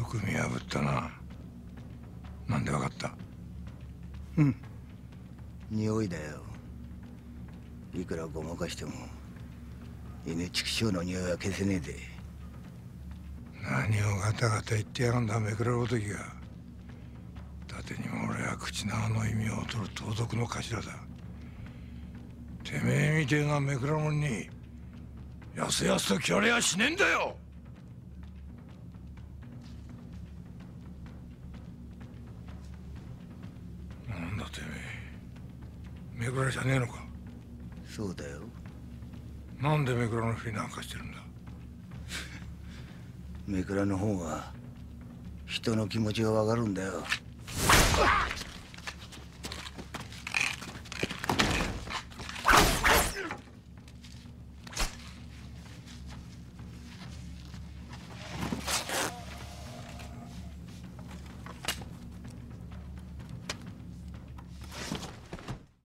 く見破ったな。なんでわかった？うん。匂いだよ。いくらごまかしても犬畜生の匂いは消せねえで何をガタガタ言ってやがんだめくらごときが。盾にも俺は口縄の意味を取る盗賊の頭だ。てめえみてえなめくらもんにやすやすと切られやしねえんだよてめえめくらじゃねえのか？そうだよ。なんでめくらのふりなんかしてるんだ？めくらの方が人の気持ちがわかるんだよ